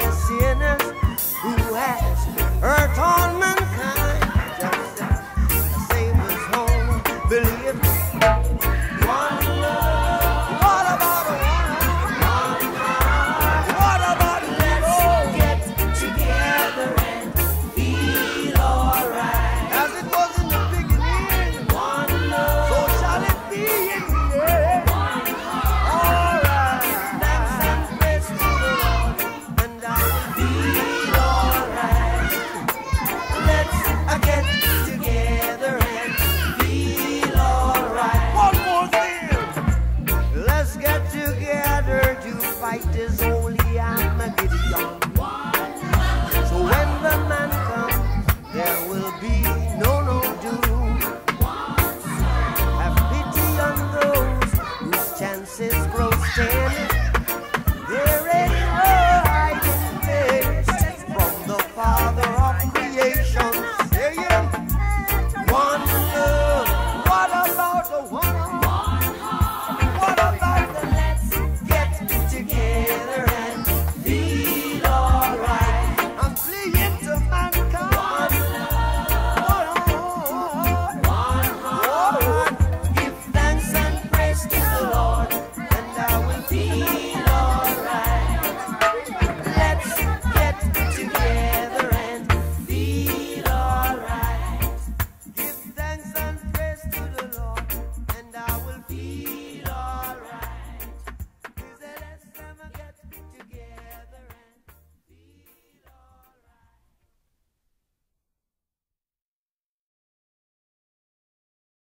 silenciei. Fight is holy, I'm a Gideon.